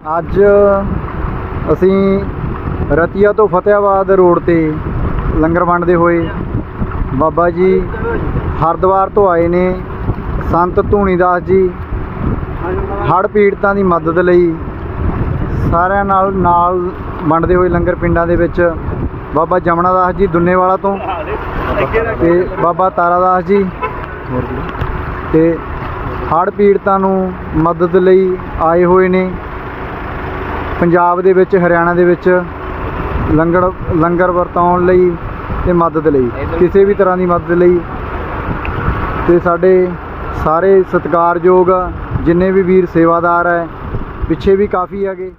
ਅੱਜ ਅਸੀਂ ਰਤੀਆ ਤੋਂ ਫਤਿਆਬਾਦ ਰੋਡ ਤੇ ਲੰਗਰ ਵੰਡਦੇ ਹੋਏ ਬਾਬਾ ਜੀ ਹਰਿਦੁਆਰ ਤੋਂ ਆਏ ਨੇ। ਸੰਤ ਧੂਣੀਦਾਸ ਜੀ ਹੜ੍ਹ ਪੀੜਤਾਂ ਦੀ ਮਦਦ ਲਈ ਸਾਰਿਆਂ ਨਾਲ ਨਾਲ ਵੰਡਦੇ ਹੋਏ ਲੰਗਰ ਪਿੰਡਾਂ ਦੇ ਵਿੱਚ ਬਾਬਾ ਜਮਨਾ ਦਾਸ ਜੀ ਦੁੰਨੇਵਾਲਾ ਤੋਂ ਤੇ ਬਾਬਾ ਤਾਰਾ ਦਾਸ ਜੀ ਤੇ ਹੜ੍ਹ ਪੀੜਤਾਂ ਨੂੰ ਮਦਦ ਲਈ ਆਏ ਹੋਏ ਨੇ। ਪੰਜਾਬ ਦੇ ਵਿੱਚ ਹਰਿਆਣਾ ਦੇ ਵਿੱਚ ਲੰਗਰ ਲੰਗਰ ਵਰਤਾਉਣ ਲਈ ਤੇ ਮਦਦ ਲਈ ਕਿਸੇ ਵੀ ਤਰ੍ਹਾਂ ਦੀ ਮਦਦ ਲਈ। ਤੇ ਸਾਡੇ ਸਾਰੇ ਸਤਿਕਾਰਯੋਗ ਜਿੰਨੇ ਵੀ ਵੀਰ ਸੇਵਾਦਾਰ ਹੈ ਪਿੱਛੇ ਵੀ ਕਾਫੀ ਹੈਗੇ।